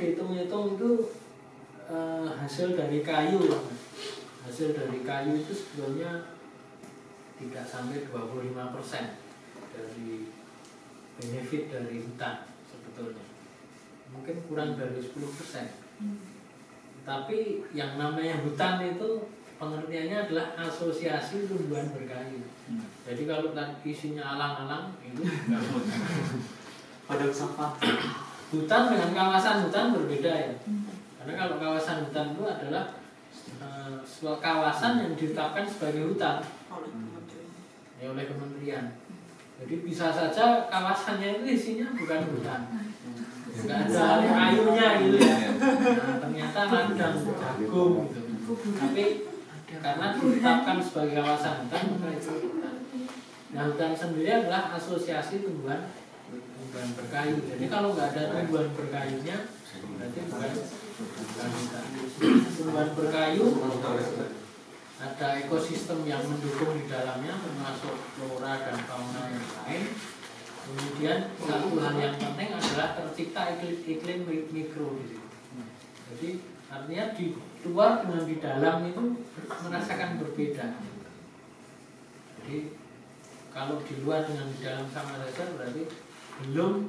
dihitung-hitung itu eh, hasil dari kayu ya, hasil dari kayu itu sebetulnya tidak sampai 25% dari benefit dari hutan sebetulnya. Mungkin kurang dari 10% tapi yang namanya hutan itu pengertiannya adalah asosiasi tumbuhan berkayu. Jadi kalau isinya alang-alang itu Pada sampah. Hutan dengan kawasan hutan berbeda ya. Karena kalau kawasan hutan itu adalah eh, sebuah kawasan yang ditetapkan sebagai hutan. Oleh kementerian. ya oleh kementerian. Jadi bisa saja kawasannya itu isinya bukan hutan. Nggak ada kayunya gitu ya. Nah, ternyata ladang jagung gitu. Tapi karena ditetapkan sebagai kawasan hutan maka itu hutan. Nah hutan sendiri adalah asosiasi tumbuhan tumbuhan berkayu. Jadi kalau nggak ada tumbuhan berkayunya berarti bukan bukan tumbuhan berkayu ada ekosistem yang mendukung di dalamnya termasuk flora dan fauna yang lain. Kemudian satu hal yang penting adalah tercipta iklim, iklim mi- mikro di jadi artinya di luar dengan di dalam itu merasakan berbeda. Jadi kalau di luar dengan di dalam sama saja berarti belum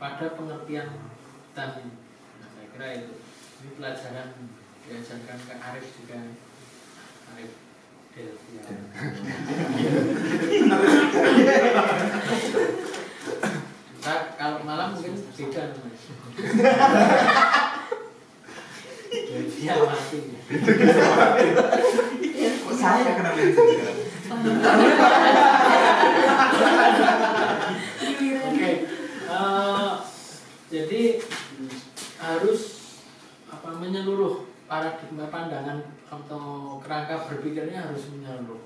pada pengertian hutan ini. nah, saya kira itu ini pelajaran diajarkan ke Arif juga Arif Delvia Nah, kalau malam mungkin beda. Delvia mati. Saya kena mention? Oke, eh, jadi harus apa menyeluruh paradigma pandangan atau kerangka berpikirnya harus menyeluruh.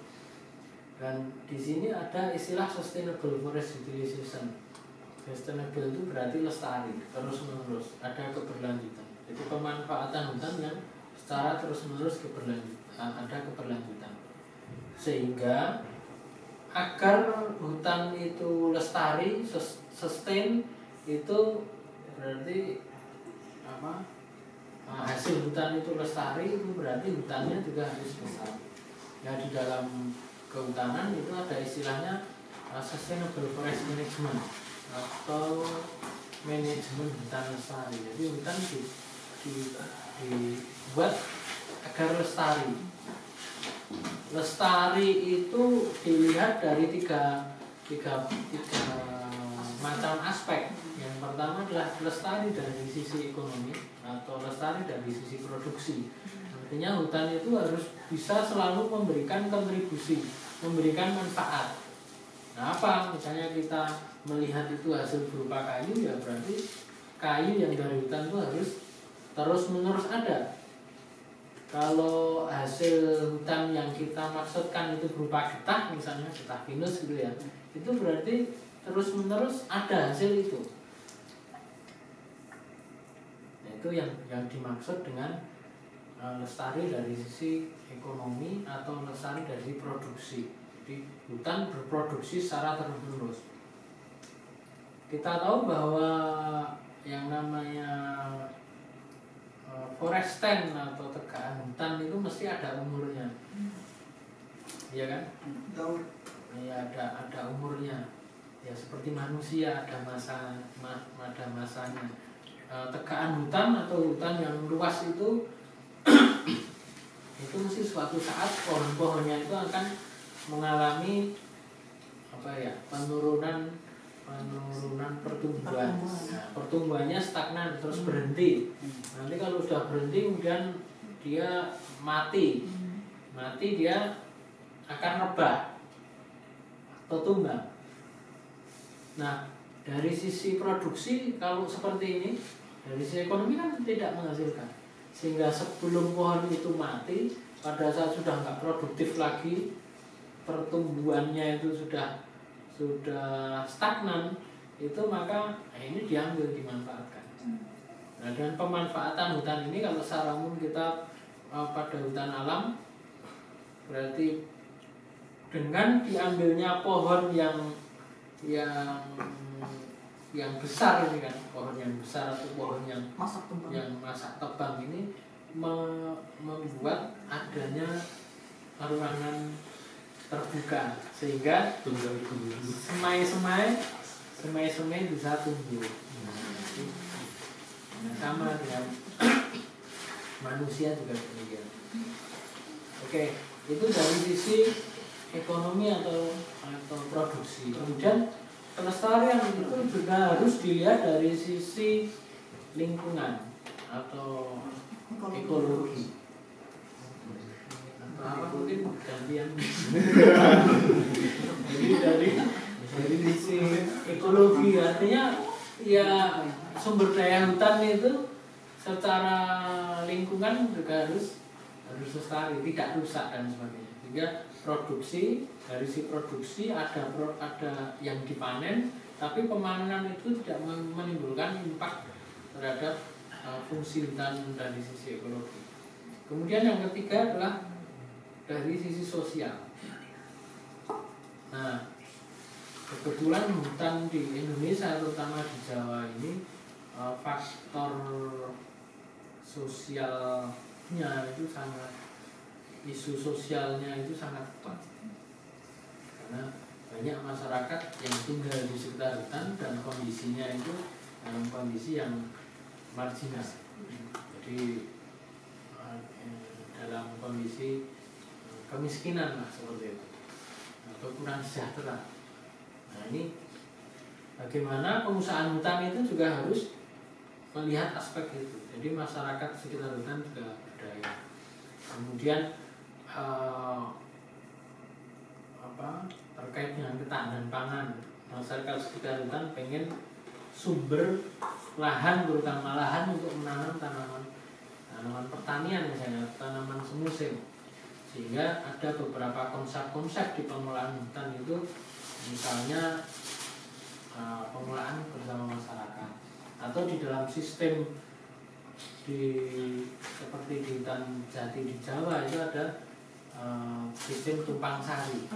Dan di sini ada istilah sustainable forest utilization. Sustainable itu berarti lestari, terus menerus, ada keberlanjutan. Jadi pemanfaatan hutan yang secara terus menerus keberlanjutan, ada keberlanjutan. Sehingga agar hutan itu lestari, sus- sustain itu berarti apa? uh, hasil hutan itu lestari itu berarti hutannya juga harus lestari. Ya di dalam kehutanan itu ada istilahnya uh, sustainable forest management atau manajemen hutan lestari. Jadi hutan di, di, dibuat agar lestari. Lestari itu dilihat dari tiga, tiga, tiga macam aspek. Pertama adalah lestari dari sisi ekonomi atau lestari dari sisi produksi. Artinya hutan itu harus bisa selalu memberikan kontribusi, memberikan manfaat. Nah apa? Misalnya kita melihat itu hasil berupa kayu ya berarti kayu yang dari hutan itu harus terus menerus ada. Kalau hasil hutan yang kita maksudkan itu berupa getah misalnya getah pinus gitu ya, itu berarti terus menerus ada hasil itu. Nah, itu yang yang dimaksud dengan eh, lestari dari sisi ekonomi atau lestari dari produksi. Jadi hutan berproduksi secara terus menerus. Kita tahu bahwa yang namanya eh, forest stand atau tegaan hutan itu mesti ada umurnya, iya kan? Ya ada ada umurnya. Ya seperti manusia ada masa ma- ada masanya. Eh, tegaan hutan atau hutan yang luas itu itu mesti suatu saat pohon-pohonnya itu akan mengalami apa ya penurunan penurunan pertumbuhan. Nah, pertumbuhannya stagnan terus berhenti. Nanti kalau sudah berhenti kemudian dia mati. Mati dia akan rebah atau tumbang. Nah dari sisi produksi kalau seperti ini dari sisi ekonomi kan tidak menghasilkan. Sehingga sebelum pohon itu mati pada saat sudah nggak produktif lagi pertumbuhannya itu sudah sudah stagnan itu maka nah ini diambil dimanfaatkan. Nah dengan pemanfaatan hutan ini kalau secara umum kita eh, pada hutan alam berarti dengan diambilnya pohon yang yang yang besar ini kan pohon yang besar atau pohon yang masak tembang yang masak tebang ini me- membuat adanya ruangan terbuka sehingga semai-semai semai-semai bisa tumbuh. Nah, sama dengan manusia juga demikian. Oke itu dari sisi ekonomi atau atau produksi. Kemudian pelestarian itu juga harus dilihat dari sisi lingkungan atau ekologi. Atau apa mungkin gantian? Jadi dari dari sisi ekologi artinya ya sumber daya hutan itu secara lingkungan juga harus harus lestari tidak rusak dan sebagainya sehingga produksi dari si produksi ada ada yang dipanen tapi pemanenan itu tidak men- menimbulkan impak terhadap uh, fungsi hutan dari sisi ekologi. Kemudian yang ketiga adalah dari sisi sosial. Nah kebetulan hutan di Indonesia terutama di Jawa ini eh, faktor sosialnya itu sangat isu sosialnya itu sangat kuat karena banyak masyarakat yang tinggal di sekitar hutan dan kondisinya itu dalam kondisi yang marginal jadi eh, dalam kondisi eh, kemiskinan lah seperti itu atau kurang sejahtera Nah ini bagaimana pengusahaan hutan itu juga harus melihat aspek itu. Jadi masyarakat sekitar hutan juga berdaya. Kemudian eh, apa terkait dengan ketahanan pangan, masyarakat sekitar hutan pengen sumber lahan terutama lahan untuk menanam tanaman tanaman pertanian misalnya tanaman semusim. Sehingga ada beberapa konsep-konsep di pengelolaan hutan itu misalnya uh, pengelolaan bersama masyarakat. Atau di dalam sistem di seperti di hutan jati di Jawa itu ada uh, sistem tumpang sari.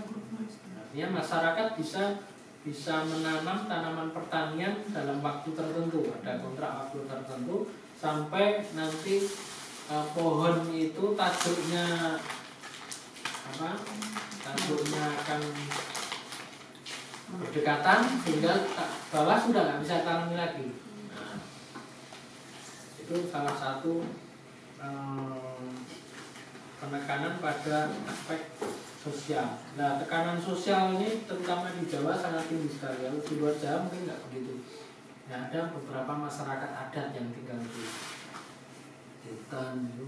Artinya masyarakat bisa bisa menanam tanaman pertanian dalam waktu tertentu. Ada kontrak waktu tertentu sampai nanti uh, pohon itu tajuknya apa tajuknya akan berdekatan sehingga bawah sudah nggak bisa tanami lagi. Nah, itu salah satu em, penekanan pada aspek sosial. Nah, tekanan sosial ini terutama di Jawa sangat tinggi sekali. Kalau di luar Jawa mungkin nggak begitu. Nah, ada beberapa masyarakat adat yang tinggal di hutan itu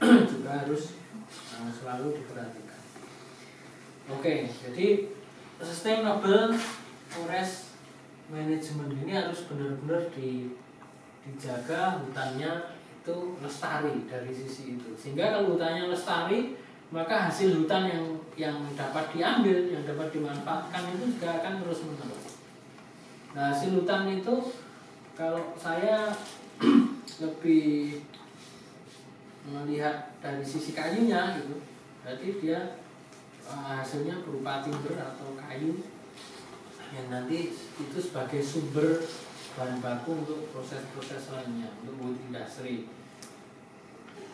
juga harus eh, selalu diperhatikan. Oke, jadi sustainable forest management ini harus benar-benar di, dijaga hutannya itu lestari dari sisi itu. Sehingga kalau hutannya lestari maka hasil hutan yang yang dapat diambil yang dapat dimanfaatkan itu juga akan terus menerus. Nah hasil hutan itu kalau saya lebih melihat dari sisi kayunya gitu berarti dia eh, hasilnya berupa timber atau kayu yang nanti itu sebagai sumber bahan baku untuk proses-proses lainnya untuk wood industry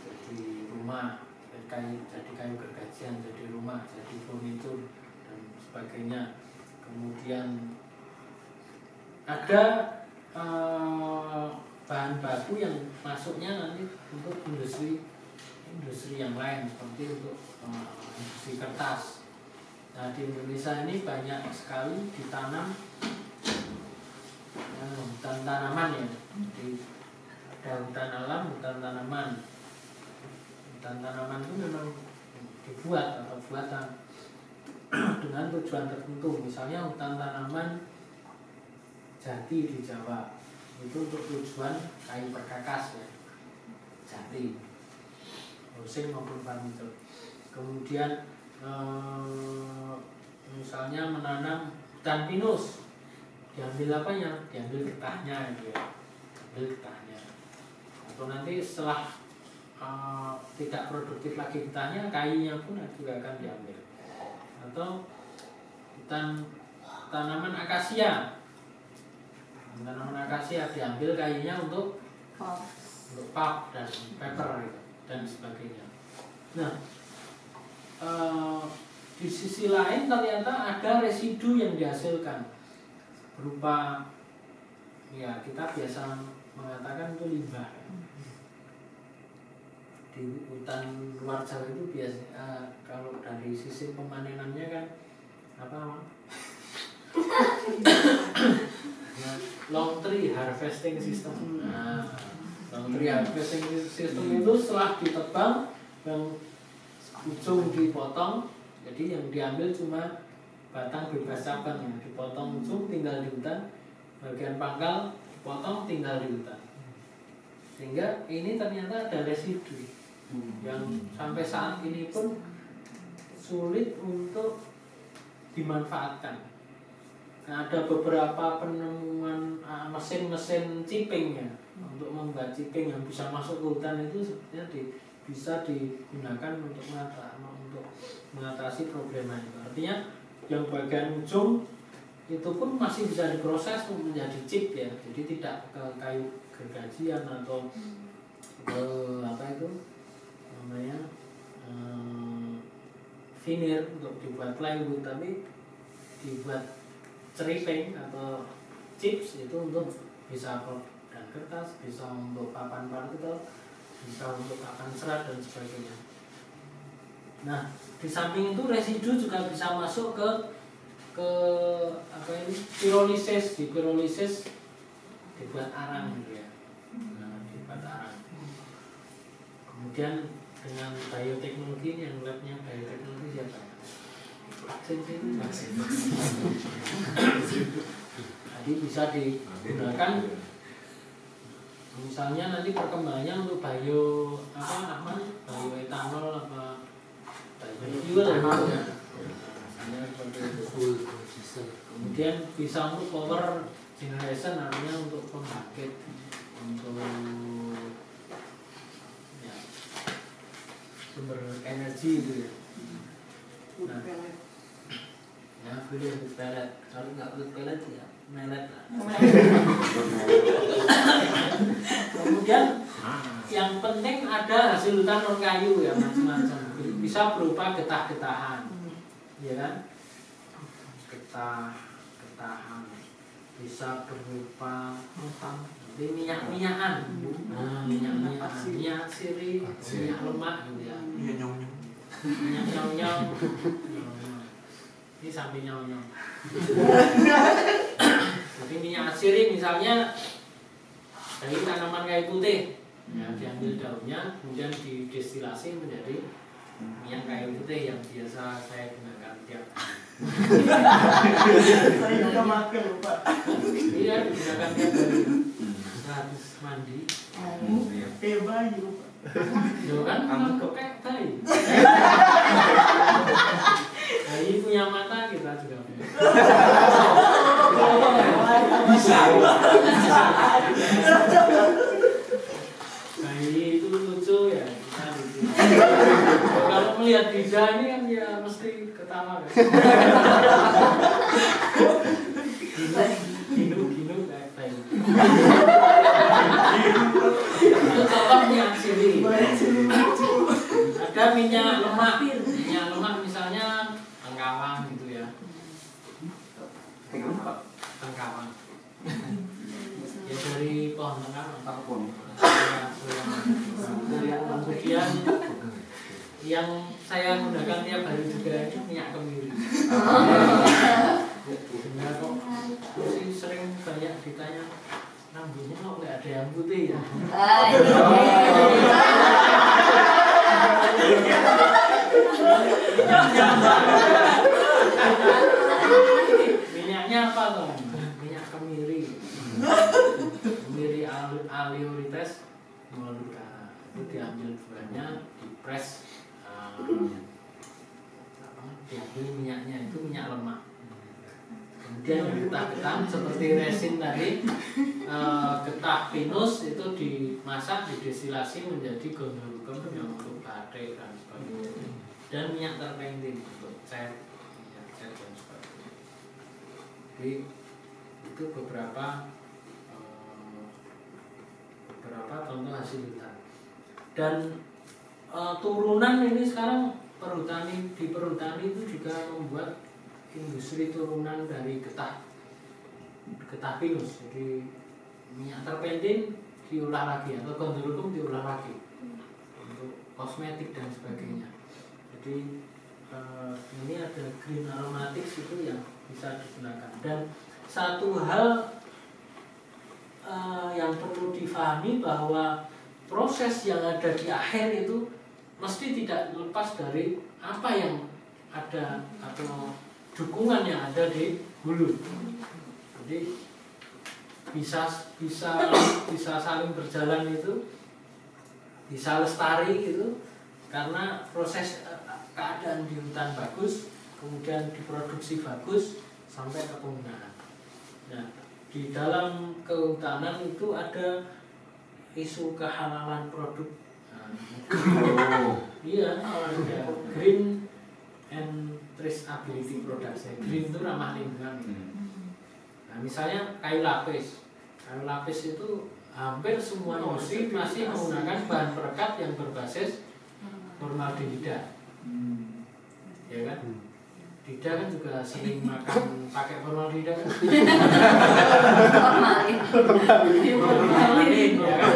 jadi rumah jadi kayu jadi kayu gergajian jadi rumah jadi furnitur dan sebagainya kemudian ada eh, bahan baku yang masuknya nanti untuk industri industri yang lain seperti untuk eh, industri kertas. Nah di Indonesia ini banyak sekali ditanam hutan tanaman ya. Jadi ada hutan alam, hutan tanaman. Hutan tanaman itu memang dibuat atau buatan dengan tujuan tertentu. Misalnya hutan tanaman jati di Jawa itu untuk tujuan kayu perkakas ya jati housing maupun furniture kemudian eh, misalnya menanam hutan pinus diambil apanya diambil getahnya gitu ya. Ambil getahnya. Atau nanti setelah eh, tidak produktif lagi hutannya kayunya pun juga akan diambil. Atau hutan tanaman akasia. Tanaman akasia diambil kayunya untuk untuk pulp dan paper gitu, dan sebagainya. Nah, eh, di sisi lain ternyata ada residu yang dihasilkan berupa ya kita biasa mengatakan itu limbah. Di hutan luar Jawa itu biasa eh, kalau dari sisi pemanenannya kan apa? Ya, long tree harvesting system. Nah, long tree harvesting system itu setelah ditebang yang ujung dipotong, jadi yang diambil cuma batang bebas cabang yang dipotong ujung tinggal di hutan, bagian pangkal dipotong tinggal di hutan. Sehingga ini ternyata ada residu yang sampai saat ini pun sulit untuk dimanfaatkan. Nah, ada beberapa penemuan ah, mesin-mesin chipping ya untuk membuat chipping yang bisa masuk ke hutan itu sebenarnya di, bisa digunakan untuk menata, untuk mengatasi problema itu. Artinya yang bagian ujung itu pun masih bisa diproses menjadi chip ya, jadi tidak ke kayu gergajian atau ke apa itu namanya eh, veneer untuk dibuat plywood tapi dibuat ceriping atau chips itu untuk bisa dan kertas, bisa untuk papan partikel, bisa untuk papan serat dan sebagainya. Nah, di samping itu residu juga bisa masuk ke ke apa ini pirolisis di pirolisis dibuat arang gitu ya. Nah, dibuat arang. Kemudian dengan bioteknologi yang labnya bioteknologi siapa ya? Vaksin. Jadi bisa digunakan misalnya nanti perkembangannya untuk bio apa Ahmad bio etanol apa Kemudian bisa untuk power generation artinya untuk pembangkit untuk ya, sumber energi itu ya. Nah, ya untuk pelet kalau nggak untuk pelet ya melet lah. Kemudian yang penting ada hasil hutan non kayu ya macam-macam. Bisa berupa getah-getahan. Ya kan? Getah getahan bisa berupa nanti minyak-minyakan. Nah, minyak-minyakan. minyak siri minyak lemak gitu ya. Iya nyong nyong. minyak nyong-nyong. Ini sampai nyong-nyong jadi minyak asiri misalnya dari tanaman kayu putih. Ya, diambil daunnya kemudian didestilasi menjadi minyak kayu putih yang biasa saya gunakan tiap hari. Saya juga makan lupa. iya digunakan tiap hari. Habis mandi. Eh bayi lupa. Yo kan kok kayak bayi bayi punya mata kita juga punya. bayi itu lucu ya kalau melihat Dida ini kan ya mesti ketawa kan ginu ginu ginu kayak bayi itu contoh minyak siri ada minyak lemak misalnya tengkawang gitu ya tengkawang ya dari Ya, kemudian yang saya gunakan tiap hari juga ini minyak kemiri. Sehingga kok masih sering banyak ditanya rambutnya kok nggak ada yang putih ya? Minyaknya apa tuh minyak kemiri kemiri al- aleurites molluca itu diambil buahnya dipres uh, apa, diambil minyaknya itu minyak lemak. Kemudian yang getah-getah seperti resin tadi eh, getah pinus itu dimasak didestilasi menjadi gondolukum yang untuk batik dan sebagainya. Dan minyak terpenting untuk cat minyak cat dan sebagainya. Jadi itu beberapa eh, beberapa contoh hasil hutan dan eh, turunan ini sekarang perhutani di perhutani itu juga membuat industri turunan dari getah getah pinus. Jadi minyak terpentin diolah lagi atau gondolukum diolah lagi untuk kosmetik dan sebagainya. Jadi eh, ini ada green aromatics itu yang bisa digunakan. Dan satu hal eh, yang perlu difahami bahwa proses yang ada di akhir itu mesti tidak lepas dari apa yang ada atau dukungan yang ada di hulu. Jadi bisa bisa bisa saling berjalan itu bisa lestari gitu karena proses eh, keadaan di hutan bagus kemudian diproduksi bagus sampai ke penggunaan. Nah, di dalam kehutanan itu ada isu kehalalan produk. Nah, iya, ada green and traceability production. Green itu ramah lingkungan. Nah, misalnya kayu lapis. Kayu lapis itu hampir semua industri masih menggunakan bahan perekat yang berbasis formaldehida. Ya kan? Dida kan juga sering makan pakai formaldehyde kan? Formalin. Formalin ya kan?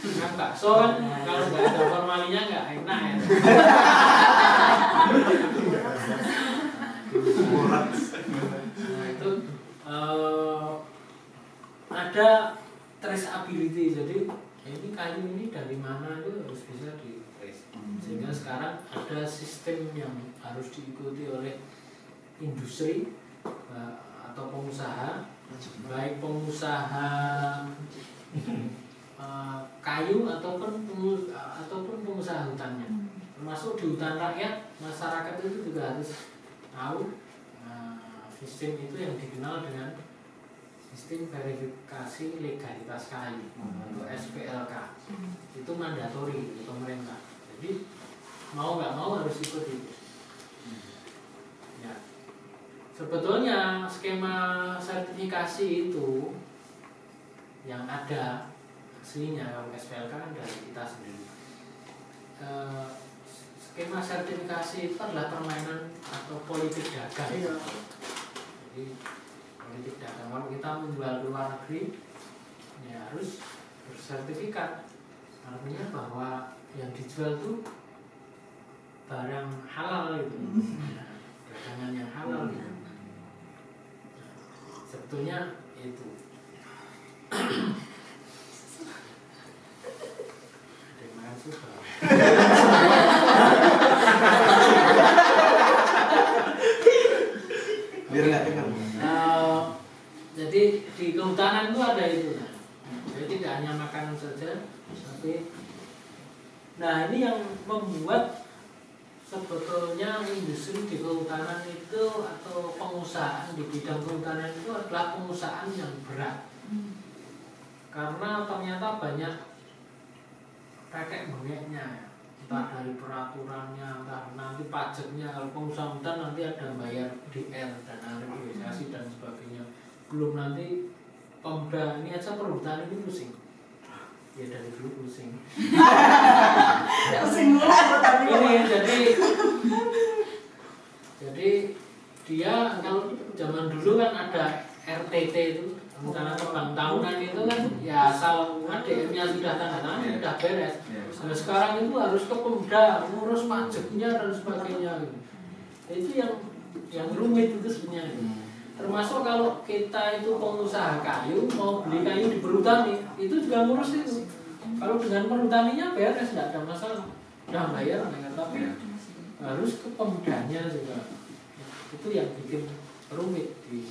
Kan bakso kan kalau nggak ada formalinnya nggak enak ya. Nah itu eh, ada traceability jadi ini kayu ini dari mana itu harus bisa di trace sehingga sekarang ada sistem yang harus diikuti oleh industri eh, atau pengusaha. Baik pengusaha eh, kayu ataupun ataupun pengusaha hutannya. Termasuk di hutan rakyat masyarakat itu juga harus tahu eh, sistem itu yang dikenal dengan sistem verifikasi legalitas kayu atau SPLK itu mandatori di pemerintah. Jadi mau nggak mau harus ikut itu ya sebetulnya skema sertifikasi itu yang ada aslinya kalau SPLK kan dari kita sendiri. Eh, skema sertifikasi itu adalah permainan atau politik dagang. Iya. jadi politik dagang. Kalau kita menjual ke luar negeri ya harus bersertifikat. Artinya bahwa yang dijual itu barang halal gitu. Ya, dagangan yang halal gitu sebetulnya itu makan suka Biar nggak dengar. Eh, jadi di kehutanan itu ada itu jadi tidak hanya makanan saja tapi nah ini yang membuat sebetulnya industri di kehutanan itu atau pengusahaan di bidang kehutanan itu adalah pengusahaan yang berat. Karena ternyata banyak kakek bengeknya ya. entah dari peraturannya entah nanti pajaknya. Kalau pengusaha hutan nanti ada bayar DL dan agresiasi dan sebagainya. Belum nanti pemda ini aja perhutanan ini pusing ya dari dulu pusing Pusing mulai tapi ini jadi jadi dia kalau zaman dulu kan ada RTT itu rencana terbang tahunan itu kan ya asal ADM-nya sudah tanda tangan Iya. sudah beres Iya. Nah sekarang itu harus ke Pemda ngurus pajaknya dan sebagainya gitu. Itu yang yang rumit itu sebenarnya. Termasuk kalau kita itu pengusaha kayu mau beli kayu di perhutani itu juga ngurus itu. Kalau dengan perhutaninya beres tidak ada masalah, udah bayar ya, tapi harus ke pemdanya juga. Itu yang bikin rumit di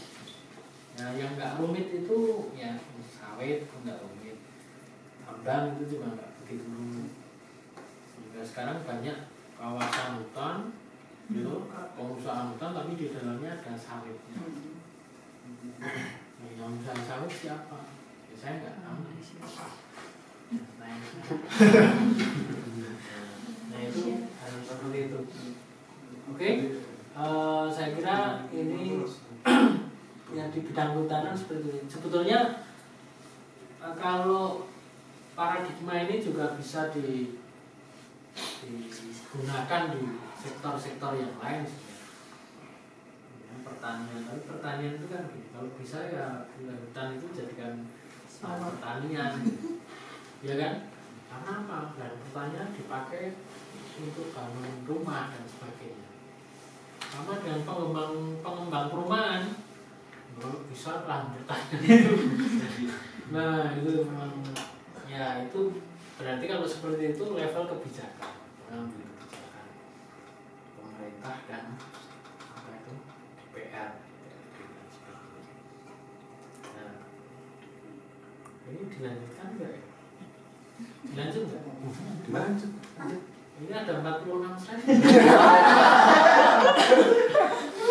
Nah, yang nggak rumit itu ya sawit nggak rumit, tambang itu juga nggak begitu rumit. Sehingga sekarang banyak kawasan hutan, gitu, pengusaha hutan tapi di dalamnya ada sawitnya. Yang misalnya sawit siapa? Ya, saya nggak tahu. Nah, itu. nah itu harus seperti itu. Oke Eh, saya kira ini yang di bidang kehutanan seperti ini. Sebetulnya eh, kalau paradigma ini juga bisa di digunakan di sektor-sektor yang lain pertanian. Tapi pertanian itu kan gini, kalau bisa ya hutan itu jadikan uh, pertanian. Ya kan? Karena apa? Dan pertanian dipakai untuk bangun rumah dan sebagainya. Sama dengan pengembang pengembang perumahan. Kalau bisa lahan pertanian itu. Nah itu memang ya itu berarti kalau seperti itu level kebijakan. Mengambil kebijakan pemerintah dan DPR nah ini dilanjutkan enggak ya dilanjut enggak Lanjut. ini ada 46 slide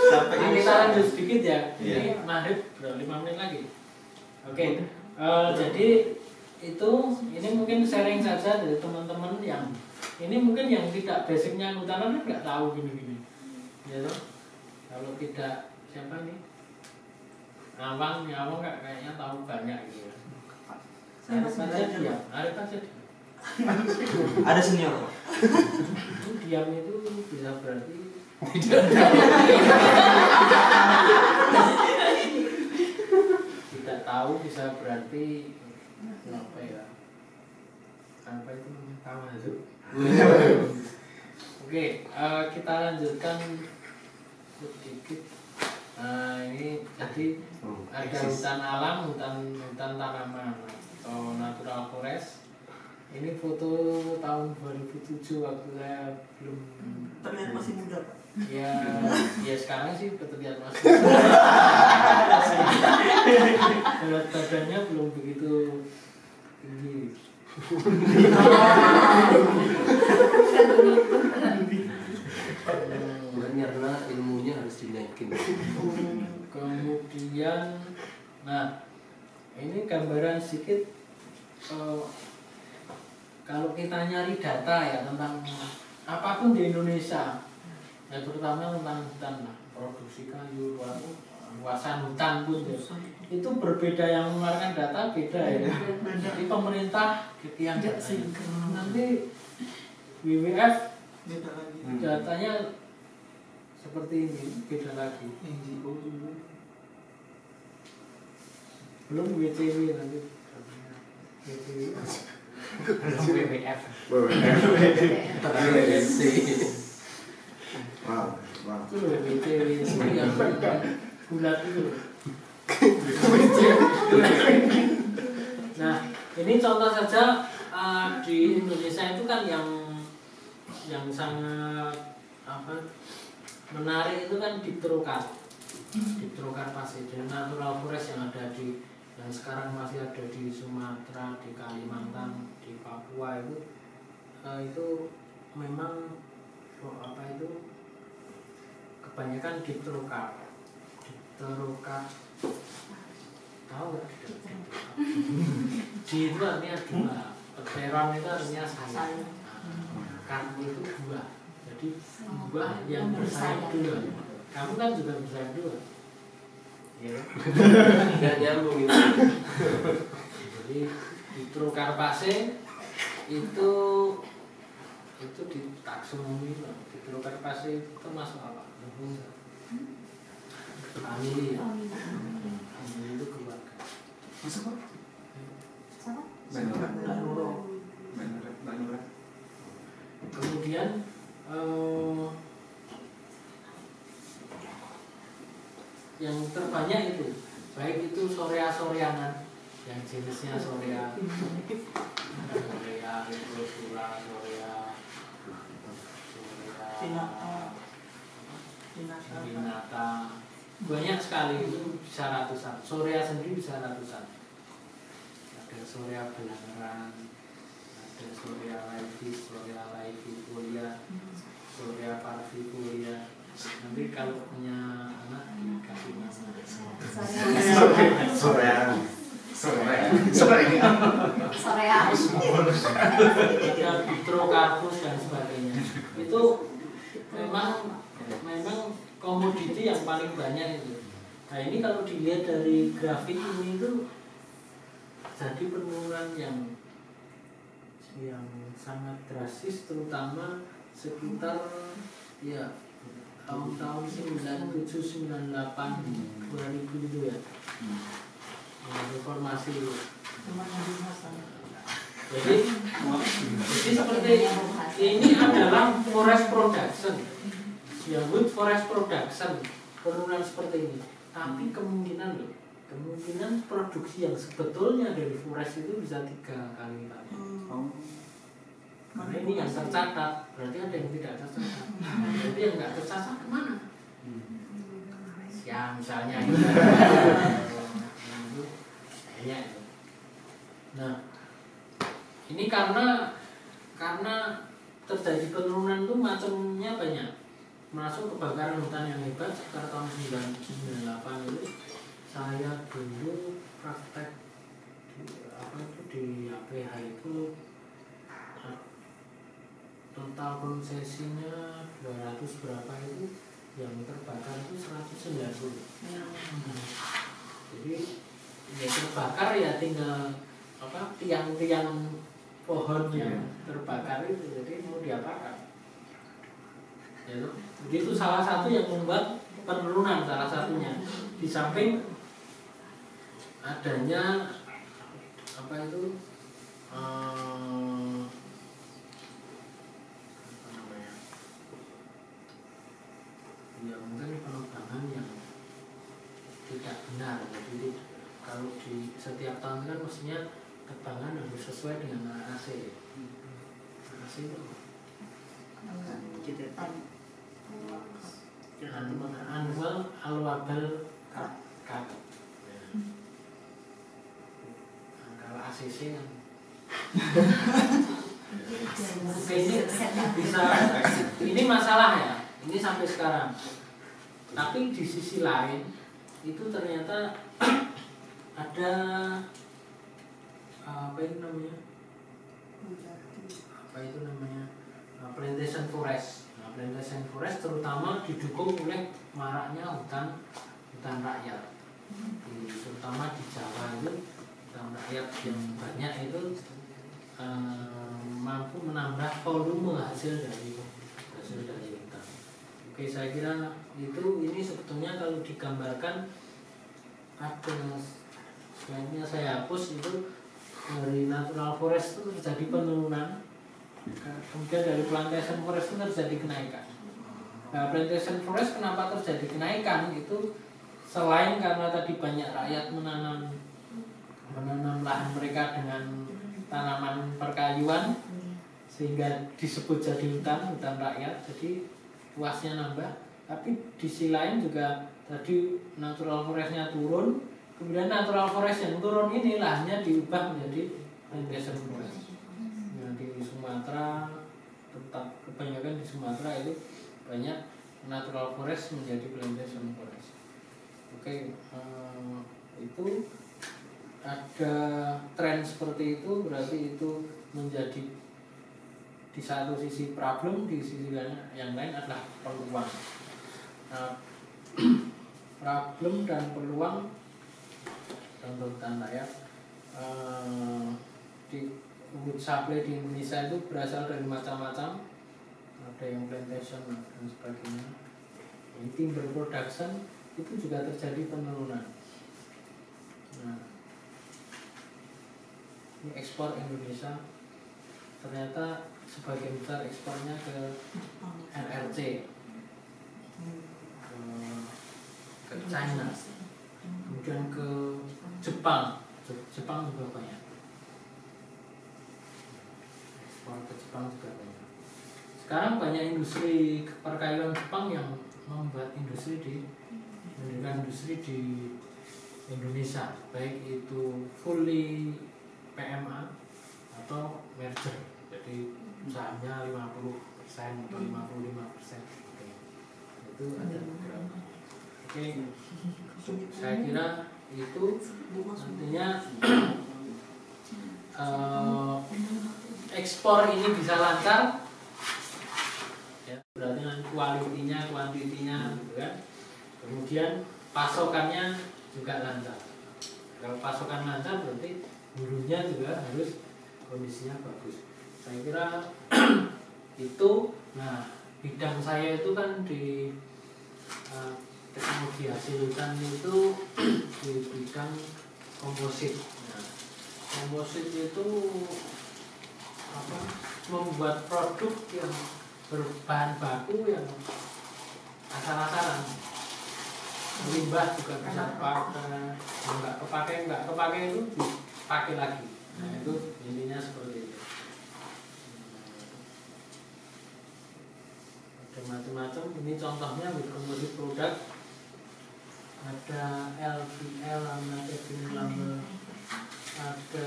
Sampai Nah, kita lanjut sedikit ya. Iya. Ini maghrib berapa? lima menit lagi. Oke. eh, jadi itu ini mungkin sharing saja dari teman-teman yang ini mungkin yang tidak basicnya kehutanan kan nggak tahu gini-gini. Ya toh? Kalau tidak siapa nih? Awang, ya Awang nggak kayaknya tahu banyak gitu. ya. Arif aja diam. Ada senior. Itu diam itu bisa berarti tidak tahu bisa berarti apa ya apa itu namanya tawadhu oke eh, kita lanjutkan sedikit Nah, ini tadi ada hutan alam, hutan hutan tanaman atau natural forest. Ini foto tahun 2007 waktu saya belum Terlihat masih muda, Pak. ya ya sekarang sih terlihat masih berat badannya belum begitu tinggi Bukan karena ilmunya dinaikin. kemudian nah ini gambaran sedikit eh, kalau kita nyari data ya tentang apa pun di Indonesia ya terutama tentang hutan lah produksi kayu luas- luasan hutan pun ya. itu berbeda yang mengeluarkan data beda ya jadi pemerintah yang datanya. nanti WWF datanya seperti ini beda lagi NGO juga. belum WCW nanti WCW belum WWF Wow, wow. itu loh WCW itu yang bulat itu nah ini contoh saja uh, di Indonesia itu kan yang yang sangat apa menarik itu kan di Trokar di Trokar Pasir dan natural forest yang ada di yang sekarang masih ada di Sumatera di Kalimantan di Papua itu eh, itu memang oh, apa itu kebanyakan di Trokar di Trokar tahu di itu artinya dua. Peteron itu artinya sayap Nah, kamu itu dua jadi dua yang bersayap dua kamu kan juga bersayap dua ya Nggak nyambung itu. jadi di Trokarpase itu itu di taksonomi Trokarpase itu termasuk apa? Famili ya. Famili itu keluarga. Masuk. Mbak Nurul. Banura. Banura. Kemudian eh, yang terbanyak itu baik itu sorea soreanan yang jenisnya sorea. Sorea itu sorea sorea. Pinata. binata banyak sekali itu bisa ratusan. Sorea sendiri bisa ratusan. Ada sorea belangeran ada sorea laifis sorea laififolia sorea parvifolia nanti kalau punya anak dikasih nama. Saya Soalnya. Soreas. ada hidrokarbon dan sebagainya. Itu memang memang komoditi yang paling banyak itu. Nah ini kalau dilihat dari grafik ini itu jadi penurunan yang yang sangat drastis terutama sekitar ya tahun-tahun 97 98 2000 itu ya. Nah, reformasi. Itu jadi jadi seperti ini adalah forest production. Ya wood forest production penurunan seperti ini. Tapi kemungkinan loh kemungkinan produksi yang sebetulnya dari forest itu bisa tiga kali lipat karena ini yang tercatat. Berarti ada yang tidak tercatat. Jadi yang nggak tercatat ke mana? Ya misalnya. Kayaknya nah ini karena karena terjadi penurunan itu macamnya banyak. Masuk kebakaran hutan yang hebat sekitar tahun 1998 itu saya dulu praktek apa itu di APH itu eh, total konsesinya 200 berapa itu yang terbakar itu 190 jadi ya terbakar ya tinggal apa tiang-tiang pohon yang terbakar itu jadi mau diapakan? Ya jadi itu salah satu yang membuat penurunan salah satunya. Di samping adanya apa itu? Eh, apa namanya? Ya mungkin penebangan yang tidak benar. Jadi kalau di setiap tahun kan mestinya tebangan harus sesuai dengan AC AC itu annual annual allowable cut cut Ya. Nah, kalau ACC ini bisa. Ini masalah ya. Ini sampai sekarang. Tapi di sisi lain itu ternyata ada apa itu namanya? Apa itu namanya? Uh, plantation forest. Nah, plantation forest terutama didukung oleh maraknya hutan hutan rakyat. Terutama di Jawa itu rakyat yang banyak itu uh, mampu menambah volume hasil dari hasil dari hutan. Oke saya kira itu ini sebetulnya kalau digambarkan ada Selanjutnya saya hapus itu dari natural forest itu terjadi penurunan. Kemudian dari plantation forest itu terjadi kenaikan. Nah plantation forest kenapa terjadi kenaikan? Itu selain karena tadi banyak rakyat menanam menanam lahan mereka dengan tanaman perkayuan sehingga disebut jadi hutan hutan rakyat. Jadi luasnya nambah tapi di sisi lain juga tadi natural forestnya turun kemudian natural forest yang turun ini lahannya diubah menjadi plantation forest. Nah, di Sumatera tetap kebanyakan di Sumatera itu banyak natural forest menjadi plantation forest. Oke eh, itu ada tren seperti itu berarti itu menjadi di satu sisi problem di sisi yang lain adalah peluang. Nah, problem dan peluang contoh tanda ya eh, di wood supply di Indonesia itu berasal dari macam-macam ada yang plantation dan sebagainya. Ini timber production itu juga terjadi penurunan. Nah, ekspor Indonesia ternyata sebagian besar ekspornya ke RRC ke, China. Kemudian ke Jepang. Je- Jepang juga banyak. Ekspor ke Jepang juga banyak. Sekarang banyak industri perkayuan Jepang yang membuat industri di industri di Indonesia. Baik itu fully PMA atau merger. Jadi sahamnya 50% atau 55% Oke. itu ada beberapa. Oke. Saya kira itu artinya eh, ekspor ini bisa lancar. Ya, berarti kan kualitinya kuantitinya gitu kan. Kemudian pasokannya juga lancar. Kalau pasokan lancar berarti hulunya juga harus kondisinya bagus. Saya kira itu nah bidang saya itu kan di eh, teknologi hasil hutan itu di bidang komposit. Nah, komposit itu apa membuat produk yang berbahan baku yang asal-asalan. Limbah juga bisa pakai nggak kepakai nggak kepakai itu dipakai lagi. Nah itu intinya seperti itu. Ada macam-macam. Ini contohnya with composite product. Ada LVL ada ada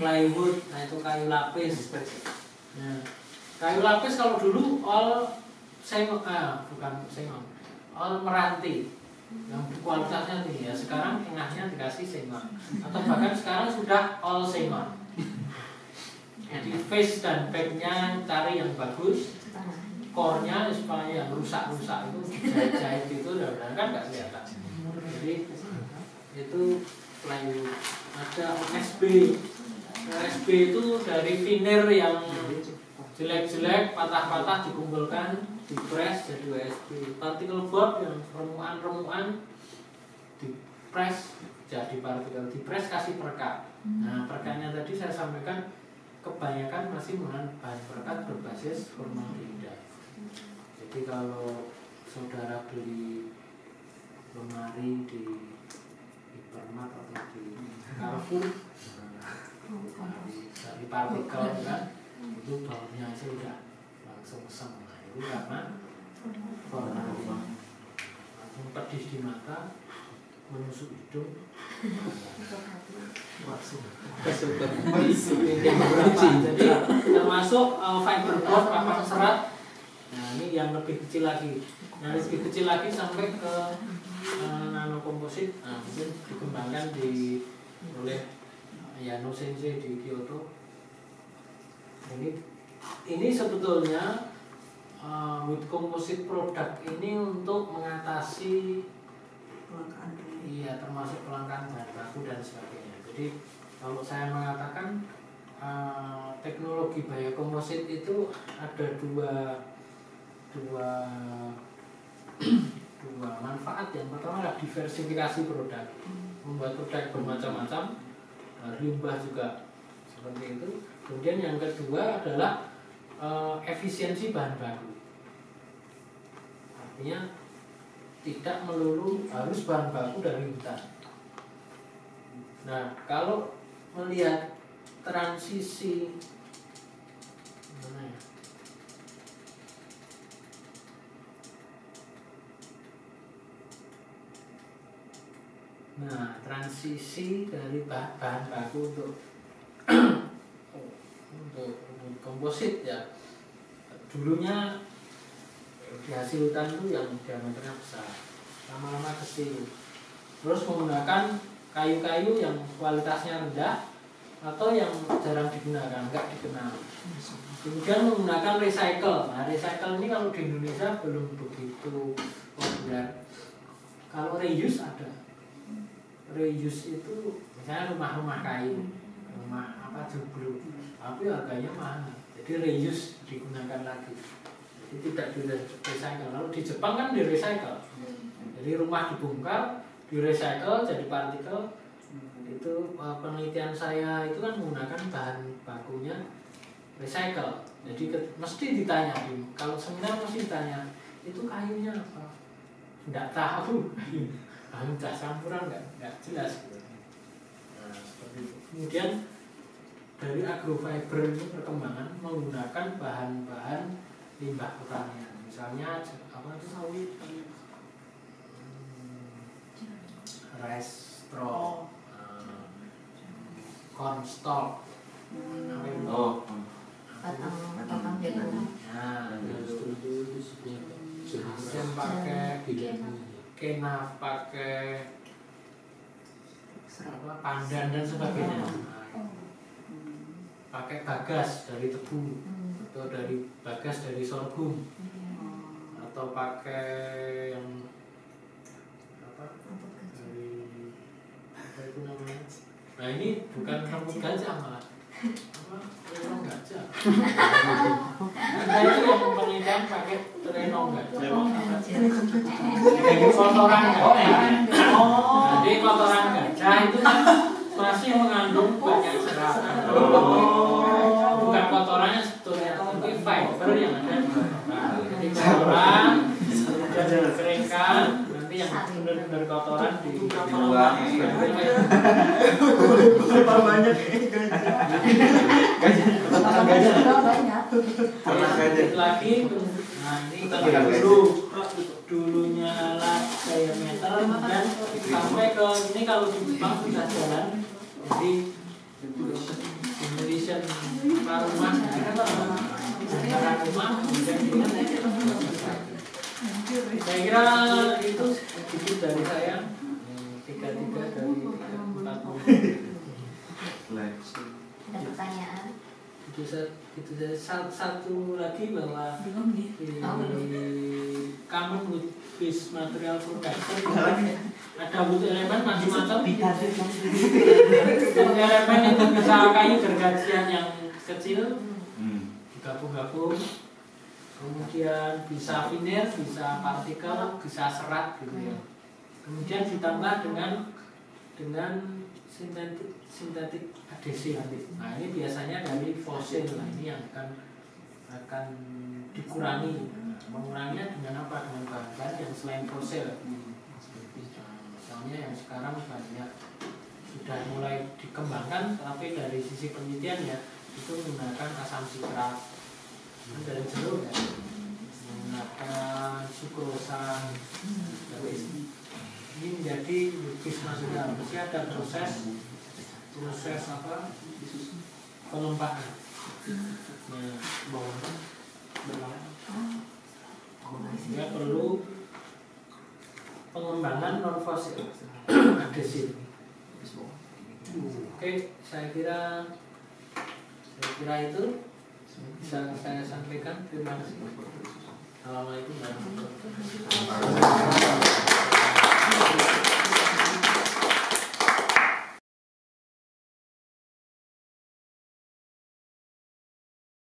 plywood. Nah itu kayu lapis. Nah, kayu lapis kalau dulu all sengok ah, bukan sengok all meranti yang kualitasnya tinggi ya. Sekarang tengahnya dikasih sengok atau bahkan sekarang sudah all sengok jadi face dan backnya cari yang bagus core-nya supaya yang rusak-rusak itu. Jahit-jahit itu udah kan nggak kelihatan. Jadi itu plywood ada OSB OSB itu dari veneer yang jelek-jelek patah-patah dikumpulkan di press jadi OSB particle board yang remuan-remuan di press jadi partikel di press kasih perekat nah perekatnya tadi saya sampaikan kebanyakan masih menggunakan bahan perekat berbasis formaldehyde jadi kalau saudara beli lemari di hipermart atau di Carrefour dari partikel kan itu baunya aja udah langsung nah itu karena formalin langsung pedis di mata menusuk hidung. Jadi termasuk uh, fiberboard papan serat. nah ini yang lebih kecil lagi. Yang lebih kecil lagi sampai ke uh, nano komposit. Nah mungkin dikembangkan di oleh Yano Sensei di Kyoto. Ini ini sebetulnya uh, wood composite product ini untuk mengatasi Kelangkaan iya termasuk kelangkaan bahan baku dan sebagainya. Jadi kalau saya mengatakan uh, teknologi biokomposit itu ada dua dua dua manfaat. Yang pertama adalah diversifikasi produk. Membuat produk bermacam-macam. Nah, limbah juga seperti itu. Kemudian yang kedua adalah eh, efisiensi bahan baku. Artinya tidak melulu harus bahan baku dari hutan. Nah kalau melihat transisi mana ya? Nah, transisi dari bahan, bahan baku untuk untuk, untuk komposit ya. Dulunya hasil hutan itu yang diameternya besar, lama-lama kecil. Terus menggunakan kayu-kayu yang kualitasnya rendah atau yang jarang digunakan, enggak dikenal. Kemudian menggunakan recycle. Nah, recycle ini kalau di Indonesia belum begitu populer. Kalau reuse ada, reuse itu misalnya rumah-rumah kayu rumah apa jeblu tapi harganya mahal. Jadi reuse digunakan lagi. Jadi tidak di recycle lalu di Jepang kan di recycle jadi rumah dibongkar di recycle jadi partikel. Itu eh, penelitian saya itu kan menggunakan bahan bakunya recycle. Jadi ke- mesti ditanya di kalau seminar mesti ditanya itu kayunya apa? Tidak tahu. Bahan campuran nggak nggak jelas. Nah, seperti itu. Kemudian dari agrofiber ini perkembangan menggunakan bahan-bahan limbah pertanian, misalnya apa itu sawit, hmm, rice straw, eh, corn stalk, apa itu? Oh, batang batang jagung Nah, terus pakai kenaf, pakai apa pandan dan sebagainya. Pakai bagas dari tebu. Hmm. atau dari bagas dari sorghum. Atau pakai yang apa? Dari apa itu namanya? Nah ini bukan rambut gajah. malah. Apa? Renong gajah. Nah itu yang penelitian pakai renong gajah. Jadi kotoran gajah. Oh. jadi kotoran gajah itu. kan masih mengandung banyak serat bukan kotorannya sebetulnya. Tapi fiber yang ada di kotoran jadi kotoran dikeringkan nanti yang benar-benar kotoran di Dibuang. Berapa banyak ini gajah. gajah. Dikit lagi nah ini kita dulu dulunya lah diameter dan sampai ke ini kalau di Jepang sudah jalan jadi demolition rumah. Rumah saya kira itu sedikit dari saya. Tiga tiga dari empat Ada pertanyaan? Itu itu saja. Sa- satu lagi bahwa di common with base material production ada wood elemen macam-macam Wood elemen itu bisa kayu gergajian yang kecil digabung-gabung. Kemudian bisa vinil bisa partikel bisa serat gitu ya. Kemudian ditambah dengan dengan sintetik sintetik adhesif nah ini biasanya dari fosil. Nah ini yang akan akan dikurangi. Nah, menguranginya dengan apa? Dengan bahan-bahan yang selain fosil. Nah, misalnya yang sekarang banyak sudah mulai dikembangkan tapi dari sisi penelitian ya itu menggunakan asam sitrat kan dari jeruk ya. Menggunakan sukrosa dari ini menjadi lukis material mesti ada proses proses apa? Pengempakan nah dia perlu pengembangan non fosil adhesif oke saya kira saya kira itu bisa saya sampaikan. Terima kasih. Assalamualaikum warahmatullahi wabarakatuh Thank you.